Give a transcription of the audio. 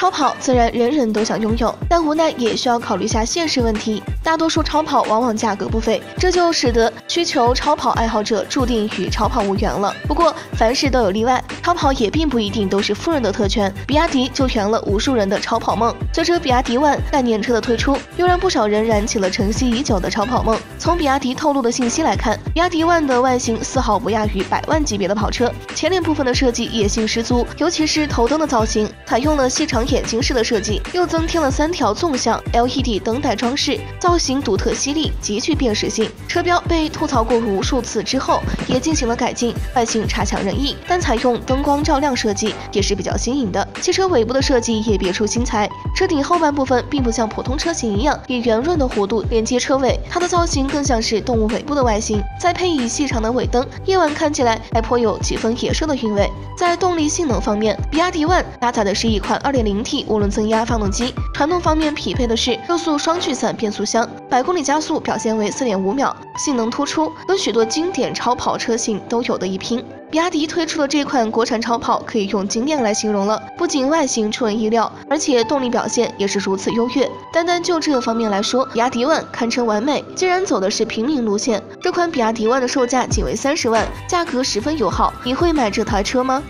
超跑自然人人都想拥有，但无奈也需要考虑下现实问题。大多数超跑往往价格不菲，这就使得需求超跑爱好者注定与超跑无缘了。不过凡事都有例外，超跑也并不一定都是富人的特权。比亚迪就圆了无数人的超跑梦。随着比亚迪 ONE 概念车的推出，又让不少人燃起了晨曦已久的超跑梦。从比亚迪透露的信息来看，比亚迪 ONE 的外形丝毫不亚于百万级别的跑车，前脸部分的设计野性十足，尤其是头灯的造型，采用了细长眼睛式的设计，又增添了三条纵向 LED 灯带装饰，造型独特犀利，极具辨识性。车标被吐槽过无数次之后，也进行了改进，外形差强人意，但采用灯光照亮设计也是比较新颖的。汽车尾部的设计也别出心裁，车顶后半部分并不像普通车型一样以圆润的弧度连接车尾，它的造型更像是动物尾部的外形，再配以细长的尾灯，夜晚看起来还颇有几分野兽的韵味。在动力性能方面，比亚迪 ONE 搭载的是一款涡轮增压发动机，传动方面匹配的是六速双聚散变速箱，百公里加速表现为4.5秒，性能突出，跟许多经典超跑车型都有的一拼。比亚迪推出的这款国产超跑可以用惊艳来形容了，不仅外形出人意料，而且动力表现也是如此优越。单单就这方面来说，比亚迪 ONE 堪称完美。既然走的是平民路线，这款比亚迪 ONE 的售价仅为三十万，价格十分友好，你会买这台车吗？